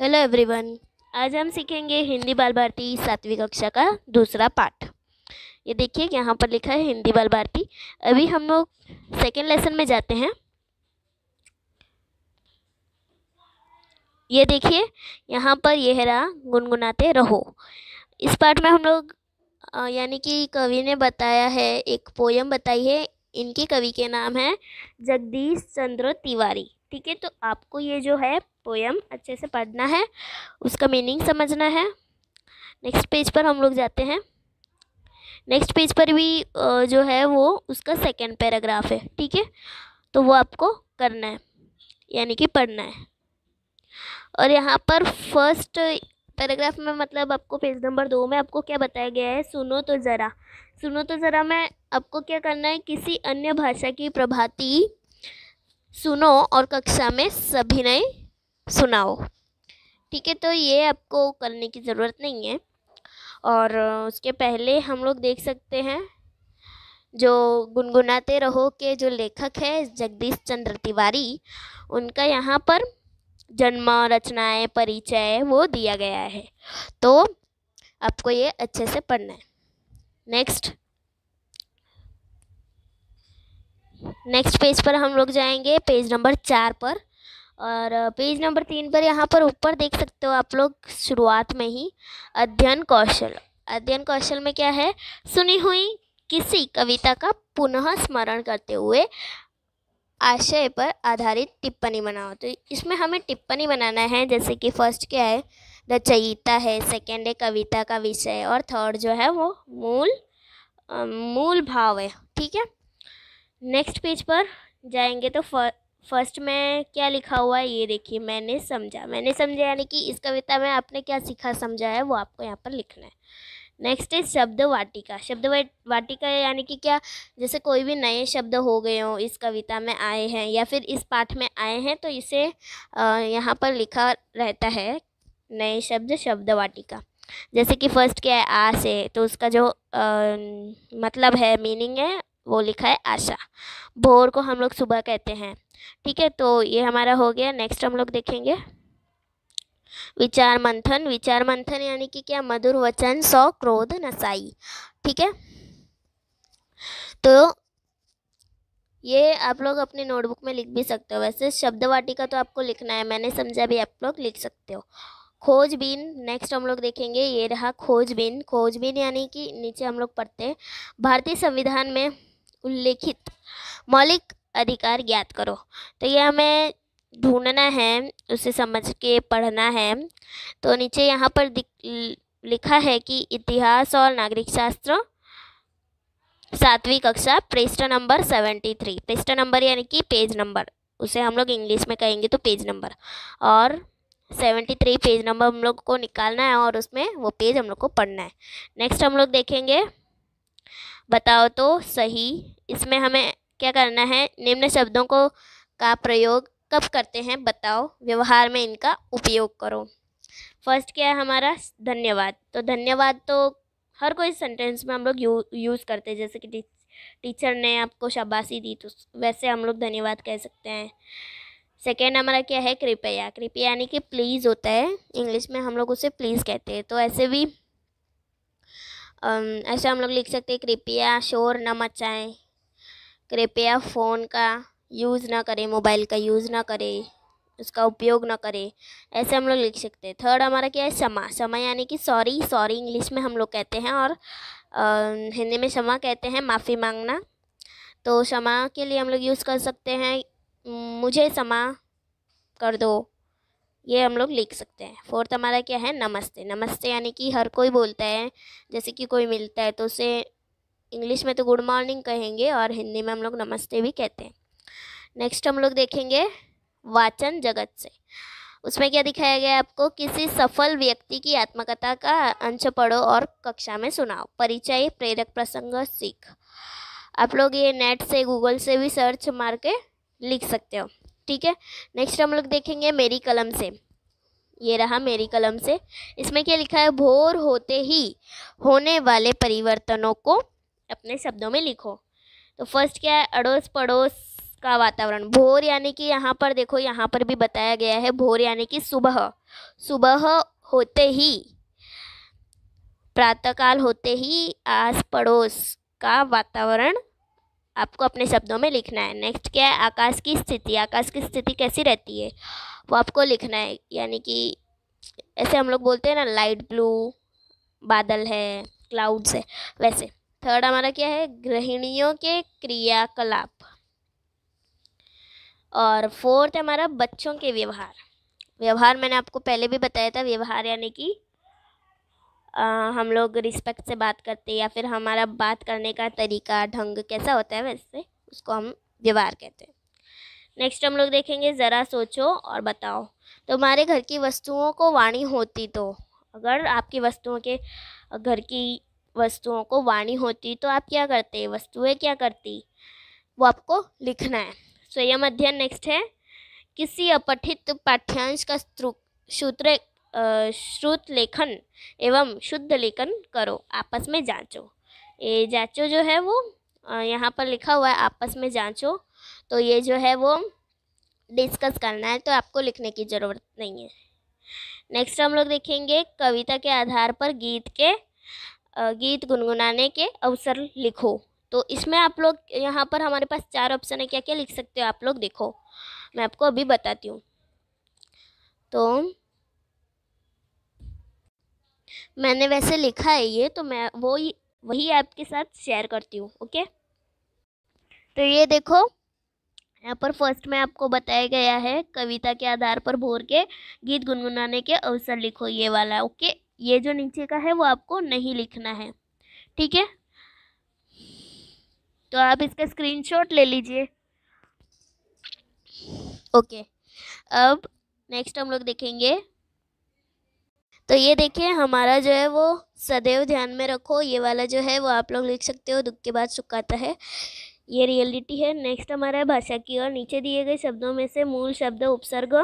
Hello everyone आज हम सीखेंगे हिंदी बाल भारती सातवीं कक्षा का दूसरा पाठ। ये देखिए, यहाँ पर लिखा है हिंदी बाल भारती अभी हम लोग सेकेंड लेसन में जाते हैं। ये देखिए, यहाँ पर यह रहा, गुनगुनाते रहो। इस पाठ में हम लोग यानी कि कवि ने बताया है, एक पोयम बताई है। इनके कवि के नाम है जगदीश चंद्र तिवारी। ठीक है तो आपको ये जो है पोयम अच्छे से पढ़ना है, उसका मीनिंग समझना है। नेक्स्ट पेज पर हम लोग जाते हैं। नेक्स्ट पेज पर भी जो है वो उसका सेकेंड पैराग्राफ है, ठीक है? तो वो आपको करना है, यानी कि पढ़ना है। और यहाँ पर फ़र्स्ट पैराग्राफ में मतलब आपको पेज नंबर दो में आपको क्या बताया गया है, सुनो तो ज़रा। सुनो तो ज़रा में आपको क्या करना है, किसी अन्य भाषा की प्रभाती सुनो और कक्षा में सभी ने सुनाओ। ठीक है तो ये आपको करने की ज़रूरत नहीं है। और उसके पहले हम लोग देख सकते हैं, जो गुनगुनाते रहो के जो लेखक है, जगदीश चंद्र तिवारी, उनका यहाँ पर जन्म, रचनाएँ, परिचय वो दिया गया है। तो आपको ये अच्छे से पढ़ना है। नेक्स्ट नेक्स्ट पेज पर हम लोग जाएँगे पेज नंबर चार पर। और पेज नंबर तीन पर यहाँ पर ऊपर देख सकते हो आप लोग शुरुआत में ही, अध्ययन कौशल। अध्ययन कौशल में क्या है? सुनी हुई किसी कविता का पुनः स्मरण करते हुए आशय पर आधारित टिप्पणी बनाओ। तो इसमें हमें टिप्पणी बनाना है, जैसे कि फ़र्स्ट क्या है? रचयिता है सेकेंड है कविता का विषय, और थर्ड जो है वो मूल मूल भाव है। ठीक है? नेक्स्ट पेज पर जाएँगे तो फ़र्स्ट में क्या लिखा हुआ है ये देखिए मैंने समझा। मैंने समझा यानी कि इस कविता में आपने क्या सीखा समझा है वो आपको यहाँ पर लिखना है। नेक्स्ट इज़ शब्द वाटिका शब्द वाटिका यानी कि क्या जैसे कोई भी नए शब्द हो गए हों इस कविता में आए हैं या फिर इस पाठ में आए हैं तो इसे यहाँ पर लिखा रहता है नए शब्द शब्द वाटिका जैसे कि फ़र्स्ट क्या है आ से तो उसका जो अ, मतलब है मीनिंग है वो लिखा है आशा। भोर को हम लोग सुबह कहते हैं। ठीक है तो ये हमारा हो गया। नेक्स्ट हम लोग देखेंगे। विचार मंथन। विचार मंथन यानी कि क्या? मधुर वचन, सौ क्रोध नसाई। ठीक है? तो ये आप लोग अपने नोटबुक में लिख भी सकते हो। वैसे शब्द वाटिका तो आपको लिखना है। मैंने समझा भी, आप लोग लिख सकते हो। खोजबीन। नेक्स्ट हम लोग देखेंगे। ये रहा खोजबीन। खोजबीन यानी कि नीचे हम लोग पढ़ते हैं। भारतीय संविधान में उल्लेखित मौलिक अधिकार ज्ञात करो। तो ये हमें ढूंढना है, उसे समझ के पढ़ना है। तो नीचे यहाँ पर लिखा है कि इतिहास और नागरिक शास्त्र, सातवीं कक्षा, पृष्ठ नंबर सेवेंटी थ्री। पृष्ठ नंबर यानी कि पेज नंबर, उसे हम लोग इंग्लिश में कहेंगे तो पेज नंबर। और सेवेंटी थ्री पेज नंबर हम लोग को निकालना है और उसमें वो पेज हम लोग को पढ़ना है। नेक्स्ट हम लोग देखेंगे बताओ तो सही। इसमें हमें क्या करना है? निम्न शब्दों को का प्रयोग कब करते हैं बताओ। व्यवहार में इनका उपयोग करो। फ़र्स्ट क्या है हमारा? धन्यवाद। तो धन्यवाद तो हर कोई सेंटेंस में हम लोग यू यूज़ करते हैं। जैसे कि टी, टीचर ने आपको शाबाशी दी तो वैसे हम लोग धन्यवाद कह सकते हैं। सेकेंड हमारा क्या है? कृपया। कृपया यानी कि प्लीज़ होता है। इंग्लिश में हम लोग उसे प्लीज़ कहते हैं। तो ऐसे भी ऐसे हम लोग लिख सकते हैं, कृपया शोर न मचाएँ, कृपया फ़ोन का यूज़ ना करें, मोबाइल का यूज़ ना करें, उसका उपयोग ना करें, ऐसे हम लोग लिख सकते हैं। थर्ड हमारा क्या है? क्षमा समा यानी कि सॉरी सॉरी इंग्लिश में हम लोग कहते हैं और हिंदी में क्षमा कहते हैं माफ़ी मांगना। तो क्षमा के लिए हम लोग यूज़ कर सकते हैं, मुझे क्षमा कर दो। ये हम लोग लिख सकते हैं। फोर्थ हमारा क्या है? नमस्ते। नमस्ते यानी कि हर कोई बोलता है, जैसे कि कोई मिलता है तो उसे इंग्लिश में तो गुड मॉर्निंग कहेंगे और हिंदी में हम लोग नमस्ते भी कहते हैं। नेक्स्ट हम लोग देखेंगे वाचन जगत से। उसमें क्या दिखाया गया आपको? किसी सफल व्यक्ति की आत्मकथा का अंश पढ़ो और कक्षा में सुनाओ। परिचय, प्रेरक प्रसंग, सीख। आप लोग ये नेट से, गूगल से भी सर्च मार के लिख सकते हो। ठीक है? नेक्स्ट हम लोग देखेंगे मेरी कलम से। ये रहा मेरी कलम से। इसमें क्या लिखा है? भोर होते ही होने वाले परिवर्तनों को अपने शब्दों में लिखो। तो फ़र्स्ट क्या है? अड़ोस पड़ोस का वातावरण। भोर यानी कि यहाँ पर देखो, यहाँ पर भी बताया गया है। भोर यानी कि सुबह। सुबह होते ही, प्रातःकाल होते ही आस पड़ोस का वातावरण आपको अपने शब्दों में लिखना है। नेक्स्ट क्या है? आकाश की स्थिति। आकाश की स्थिति कैसी रहती है? वो आपको लिखना है, यानी कि ऐसे हम लोग बोलते हैं ना लाइट ब्लू बादल है क्लाउड्स है, वैसे। थर्ड हमारा क्या है? गृहिणियों के क्रियाकलाप। और फोर्थ हमारा बच्चों के व्यवहार। व्यवहार मैंने आपको पहले भी बताया था, व्यवहार यानी कि हम लोग रिस्पेक्ट से बात करते हैं या फिर हमारा बात करने का तरीका, ढंग कैसा होता है वैसे, उसको हम व्यवहार कहते हैं। नेक्स्ट हम लोग देखेंगे, ज़रा सोचो और बताओ। तुम्हारे घर की वस्तुओं को वाणी होती तो अगर आपकी वस्तुओं के, घर की वस्तुओं को वाणी होती तो आप क्या करते? वस्तुएँ क्या करती? वो आपको लिखना है। स्वयं अध्ययन नेक्स्ट है। किसी अपठित पाठ्यांश का सूत्र श्रुत लेखन एवं शुद्ध लेखन करो, आपस में जांचो। ये जांचो जो है वो यहाँ पर लिखा हुआ है, आपस में जांचो। तो ये जो है वो डिस्कस करना है तो आपको लिखने की ज़रूरत नहीं है। नेक्स्ट हम लोग देखेंगे, कविता के आधार पर गीत के गीत गुनगुनाने के अवसर लिखो। तो इसमें आप लोग, यहाँ पर हमारे पास चार ऑप्शन है क्या क्या लिख सकते हो आप लोग? देखो, मैं आपको अभी बताती हूँ। तो मैंने वैसे लिखा है ये तो मैं वो वही आपके साथ शेयर करती हूँ ओके तो ये देखो, यहाँ पर फ़र्स्ट में आपको बताया गया है, कविता के आधार पर भोर के गीत गुनगुनाने के अवसर लिखो ये वाला ओके ये जो नीचे का है, वो आपको नहीं लिखना है, ठीक है? तो आप इसका स्क्रीनशॉट ले लीजिए। ओके अब नेक्स्ट हम लोग देखेंगे। तो ये देखिए, हमारा जो है वो सदैव ध्यान में रखो। ये वाला जो है वो आप लोग लिख सकते हो, दुख के बाद सुखाता है। ये रियलिटी है। नेक्स्ट हमारा है भाषा की और नीचे दिए गए शब्दों में से मूल शब्द उपसर्ग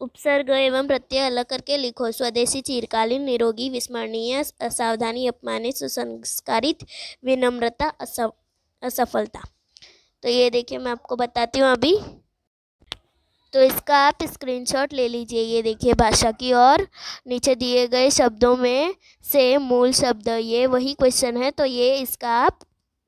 उपसर्ग एवं प्रत्यय अलग करके लिखो। स्वदेशी, चिरकालीन, निरोगी, विस्मरणीय असावधानी, अपमानित, सुसंस्कारित, विनम्रता असफलता। तो ये देखिए, मैं आपको बताती हूँ अभी। तो इसका आप स्क्रीनशॉट ले लीजिए। ये देखिए भाषा की और नीचे दिए गए शब्दों में से मूल शब्द ये वही क्वेश्चन है तो ये इसका आप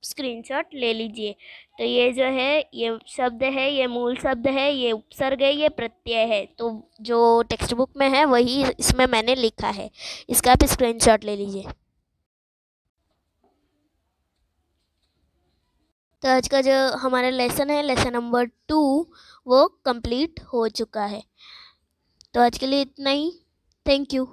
स्क्रीनशॉट ले लीजिए। तो ये जो है, ये शब्द है, ये मूल शब्द है, ये उपसर्ग है, ये प्रत्यय है। तो जो टेक्स्ट बुक में है, वही इसमें मैंने लिखा है। इसका आप स्क्रीनशॉट ले लीजिए। तो आज का जो हमारा लेसन है लेसन नंबर टू वो कंप्लीट हो चुका है। तो आज के लिए इतना ही। Thank you